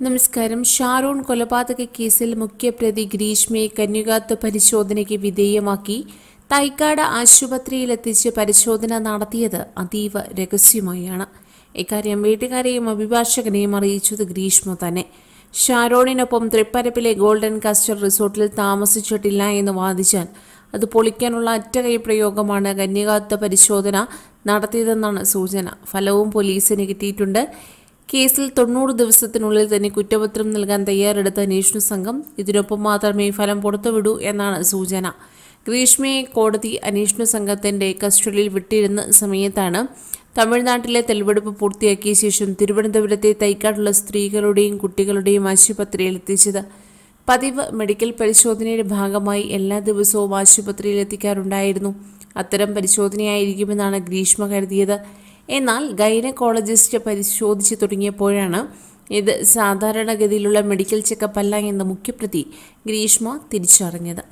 നമസ്കാരം. ഷാറൂൺ കൊലപാതക കേസിൽ മുഖ്യപ്രതി ഗ്രീഷ്മയെ കന്യകാത്വ പരിശോധനയ്ക്ക് വിധേയമാക്കി തൈക്കാട് ആശുപത്രിയിലെത്തിച്ച് പരിശോധന നടത്തിയത് അതീവ രഹസ്യമായാണ്. ഇക്കാര്യം വീട്ടുകാരെയും അഭിഭാഷകനെയും അറിയിച്ചത് ഗ്രീഷ്മ തന്നെ. ഷാരോണിനൊപ്പം തൃപ്പരപ്പിലെ ഗോൾഡൻ കാസ്റ്റർ റിസോർട്ടിൽ താമസിച്ചിട്ടില്ല എന്ന് വാദിച്ചാൽ അത് പൊളിക്കാനുള്ള അറ്റകൈ പ്രയോഗമാണ് കന്യകാത്വ പരിശോധന നടത്തിയതെന്നാണ് സൂചന. ഫലവും പോലീസിന് കിട്ടിയിട്ടുണ്ട്. കേസിൽ തൊണ്ണൂറ് ദിവസത്തിനുള്ളിൽ തന്നെ കുറ്റപത്രം നൽകാൻ തയ്യാറെടുത്ത അന്വേഷണ സംഘം ഇതിനൊപ്പം മാത്രമേ ഫലം പുറത്തുവിടൂ എന്നാണ് സൂചന. ഗ്രീഷ്മയെ കോടതി അന്വേഷണ സംഘത്തിന്റെ കസ്റ്റഡിയിൽ വിട്ടിരുന്ന സമയത്താണ് തമിഴ്നാട്ടിലെ തെളിവെടുപ്പ് പൂർത്തിയാക്കിയ ശേഷം തിരുവനന്തപുരത്തെ തൈക്കാടുള്ള സ്ത്രീകളുടെയും കുട്ടികളുടെയും ആശുപത്രിയിൽ എത്തിച്ചത്. പതിവ് മെഡിക്കൽ പരിശോധനയുടെ ഭാഗമായി എല്ലാ ദിവസവും ആശുപത്രിയിൽ എത്തിക്കാറുണ്ടായിരുന്നു. അത്തരം പരിശോധനയായിരിക്കുമെന്നാണ് ഗ്രീഷ്മ കരുതിയത്. എന്നാൽ ഗൈനക്കോളജിസ്റ്റ് പരിശോധിച്ചു തുടങ്ങിയപ്പോഴാണ് ഇത് സാധാരണഗതിയിലുള്ള മെഡിക്കൽ ചെക്കപ്പ് അല്ല എന്ന് മുഖ്യപ്രതി ഗ്രീഷ്മ തിരിച്ചറിഞ്ഞത്.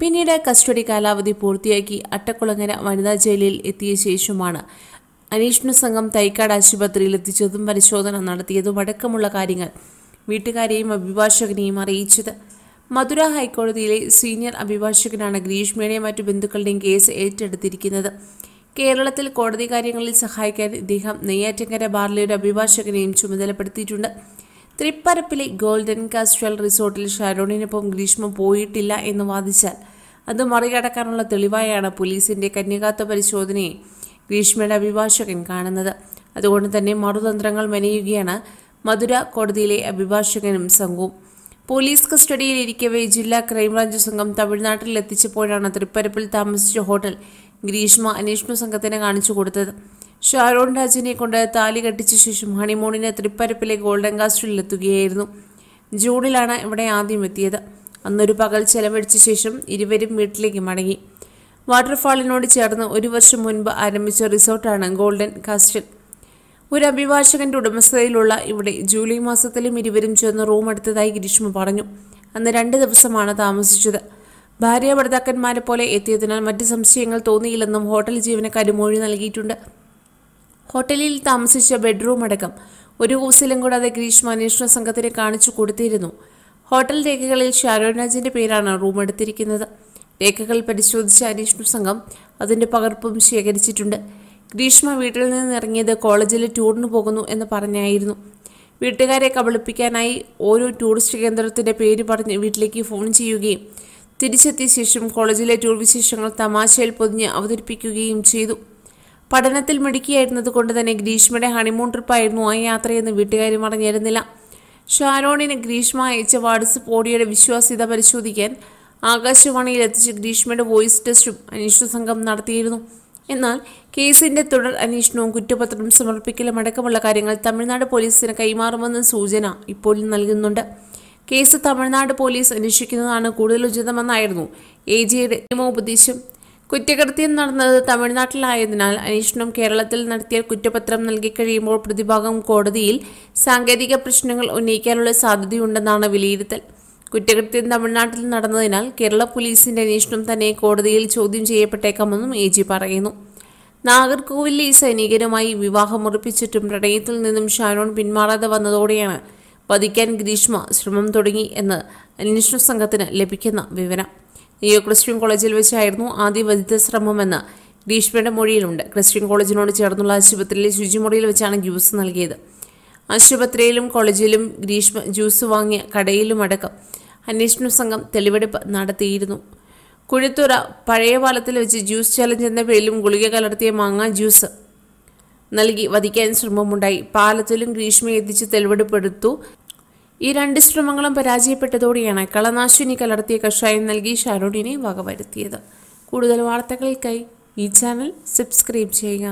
പിന്നീട് കസ്റ്റഡി കാലാവധി പൂർത്തിയാക്കി അട്ടക്കുളങ്ങര വനിതാ ജയിലിൽ എത്തിയ ശേഷമാണ് അന്വേഷണ സംഘം തൈക്കാട് ആശുപത്രിയിൽ എത്തിച്ചതും പരിശോധന നടത്തിയതും അടക്കമുള്ള കാര്യങ്ങൾ വീട്ടുകാരെയും അഭിഭാഷകനെയും അറിയിച്ചത്. മധുര ഹൈക്കോടതിയിലെ സീനിയർ അഭിഭാഷകനാണ് ഗ്രീഷ്മയുടെയും മറ്റു ബന്ധുക്കളുടെയും കേസ് ഏറ്റെടുത്തിരിക്കുന്നത്. കേരളത്തിൽ കോടതി കാര്യങ്ങളിൽ സഹായിക്കാൻ ഇദ്ദേഹം നെയ്യാറ്റിങ്കര ബാർലിയുടെ അഭിഭാഷകനെയും ചുമതലപ്പെടുത്തിയിട്ടുണ്ട്. തൃപ്പരപ്പിലെ ഗോൾഡൻ കാസ്ട്രൽ റിസോർട്ടിൽ ഷാരോണിനൊപ്പം ഗ്രീഷ്മ പോയിട്ടില്ല എന്ന് വാദിച്ചാൽ അത് മറികടക്കാനുള്ള തെളിവായാണ് പോലീസിന്റെ കന്യകാത്വ പരിശോധനയെ ഗ്രീഷ്മയുടെ അഭിഭാഷകൻ കാണുന്നത്. അതുകൊണ്ട് തന്നെ മറുതന്ത്രങ്ങൾ മെനയുകയാണ് മധുര കോടതിയിലെ അഭിഭാഷകനും സംഘവും. പോലീസ് കസ്റ്റഡിയിലിരിക്കവേ ജില്ലാ ക്രൈംബ്രാഞ്ച് സംഘം തമിഴ്നാട്ടിൽ എത്തിച്ചപ്പോഴാണ് തൃപ്പരപ്പിൽ താമസിച്ച ഹോട്ടൽ ഗ്രീഷ്മ അന്വേഷണ സംഘത്തിന് കാണിച്ചു കൊടുത്തത്. ഷാരോൺ രാജിനെ കൊണ്ട് താലി കെട്ടിച്ച ശേഷം ഹണിമൂണിന് തൃപ്പരപ്പിലെ ഗോൾഡൻ കാസ്റ്റിൽ എത്തുകയായിരുന്നു. ജൂണിലാണ് ഇവിടെ ആദ്യം എത്തിയത്. അന്നൊരു പകൽ ചെലവഴിച്ച ശേഷം ഇരുവരും വീട്ടിലേക്ക് മടങ്ങി. വാട്ടർഫാളിനോട് ചേർന്ന് ഒരു വർഷം മുൻപ് ആരംഭിച്ച റിസോർട്ടാണ് ഗോൾഡൻ കാസ്റ്റൽ. ഒരു അഭിഭാഷകന്റെ ഉടമസ്ഥതയിലുള്ള ഇവിടെ ജൂലൈ മാസത്തിലും ഇരുവരും ചേർന്ന് റൂം എടുത്തതായി ഗ്രീഷ്മ പറഞ്ഞു. അന്ന് രണ്ട് ദിവസമാണ് താമസിച്ചത്. ഭാര്യ ഭർത്താക്കന്മാരെ പോലെ എത്തിയതിനാൽ മറ്റ് സംശയങ്ങൾ തോന്നിയില്ലെന്നും ഹോട്ടൽ ജീവനക്കാർ മൊഴി നൽകിയിട്ടുണ്ട്. ഹോട്ടലിൽ താമസിച്ച ബെഡ്റൂം അടക്കം ഒരു കൂസലും കൂടാതെ ഗ്രീഷ്മ അന്വേഷണ സംഘത്തിന് കാണിച്ചു കൊടുത്തിരുന്നു. ഹോട്ടൽ രേഖകളിൽ ഷാരോൺ രാജിന്റെ പേരാണ് റൂം എടുത്തിരിക്കുന്നത്. രേഖകൾ പരിശോധിച്ച അന്വേഷണ സംഘം അതിന്റെ പകർപ്പും ശേഖരിച്ചിട്ടുണ്ട്. ഗ്രീഷ്മ വീട്ടിൽ നിന്ന് ഇറങ്ങിയത് കോളേജിൽ ടൂറിന് പോകുന്നു എന്ന് പറഞ്ഞായിരുന്നു. വീട്ടുകാരെ കബളിപ്പിക്കാനായി ഓരോ ടൂറിസ്റ്റ് കേന്ദ്രത്തിന്റെ പേര് പറഞ്ഞ് വീട്ടിലേക്ക് ഫോൺ ചെയ്യുകയും തിരിച്ചെത്തിയ ശേഷം കോളേജിലെ ടൂർ വിശേഷങ്ങൾ തമാശയിൽ പൊതിഞ്ഞ് അവതരിപ്പിക്കുകയും ചെയ്തു. പഠനത്തിൽ മിടുക്കിയായിരുന്നത് കൊണ്ട് തന്നെ ഗ്രീഷ്മയുടെ ഹണിമൂൺ ട്രിപ്പായിരുന്നു ആ യാത്രയെന്ന് വീട്ടുകാരും അറിഞ്ഞിരുന്നില്ല ഷാരോണിന് ഗ്രീഷ്മ അയച്ച വാട്സപ്പ് ഓഡിയോയുടെ വിശ്വാസ്യത പരിശോധിക്കാൻ ആകാശവാണിയിൽ എത്തിച്ച് ഗ്രീഷ്മയുടെ വോയിസ് ടെസ്റ്റും അന്വേഷണ സംഘം നടത്തിയിരുന്നു. എന്നാൽ കേസിന്റെ തുടർ അന്വേഷണവും കുറ്റപത്രം സമർപ്പിക്കലും അടക്കമുള്ള കാര്യങ്ങൾ തമിഴ്നാട് പോലീസിന് കൈമാറുമെന്ന സൂചന ഇപ്പോൾ നൽകുന്നുണ്ട്. കേസ് തമിഴ്നാട് പോലീസ് അന്വേഷിക്കുന്നതാണ് കൂടുതൽ ഉചിതമെന്നായിരുന്നു എ ജിയുടെ നിയമോപദേശം. കുറ്റകൃത്യം നടന്നത് തമിഴ്നാട്ടിലായതിനാൽ അന്വേഷണം കേരളത്തിൽ നടത്തിയ കുറ്റപത്രം നൽകി കഴിയുമ്പോൾ പ്രതിഭാഗം കോടതിയിൽ സാങ്കേതിക പ്രശ്നങ്ങൾ ഉന്നയിക്കാനുള്ള സാധ്യതയുണ്ടെന്നാണ് വിലയിരുത്തൽ. കുറ്റകൃത്യം തമിഴ്നാട്ടിൽ നടന്നതിനാൽ കേരള പോലീസിന്റെ അന്വേഷണം തന്നെ കോടതിയിൽ ചോദ്യം ചെയ്യപ്പെട്ടേക്കാമെന്നും എ ജി പറയുന്നു. നാഗർകോവിലെ സൈനികരുമായി വിവാഹമുറപ്പിച്ചിട്ടും പ്രണയത്തിൽ നിന്നും ഷാനോൺ പിന്മാറാതെ വന്നതോടെയാണ് വധിക്കാൻ ഗ്രീഷ്മ ശ്രമം തുടങ്ങി എന്ന് അന്വേഷണ സംഘത്തിന് ലഭിക്കുന്ന വിവരം. നിയോ ക്രിസ്ത്യൻ കോളേജിൽ വെച്ചായിരുന്നു ആദ്യ വധിത ശ്രമമെന്ന് ഗ്രീഷ്മയുടെ മൊഴിയിലുണ്ട്. ക്രിസ്ത്യൻ കോളേജിനോട് ചേർന്നുള്ള ആശുപത്രിയിലെ ശുചിമുറിയിൽ വെച്ചാണ് ജ്യൂസ് നൽകിയത്. ആശുപത്രിയിലും കോളേജിലും ഗ്രീഷ്മ ജ്യൂസ് വാങ്ങിയ കടയിലുമടക്കം അന്വേഷണ സംഘം തെളിവെടുപ്പ് നടത്തിയിരുന്നു. കുഴിത്തുറ പഴയ പാലത്തിൽ വെച്ച് ജ്യൂസ് ചലഞ്ച് എന്ന പേരിലും ഗുളിക കലർത്തിയ മാങ്ങ ജ്യൂസ് നൽകി വധിക്കാൻ ശ്രമമുണ്ടായി. പാലത്തിലും ഗ്രീഷ്മയെ എത്തിച്ച് തെളിവെടുപ്പെടുത്തു ഈ രണ്ട് ശ്രമങ്ങളും പരാജയപ്പെട്ടതോടെയാണ് കളനാശിനി കലർത്തിയ കഷായം നൽകി ഷാരൂഡിനെ വകവരുത്തിയത്. കൂടുതൽ വാർത്തകൾക്കായി ഈ ചാനൽ സബ്സ്ക്രൈബ് ചെയ്യുക.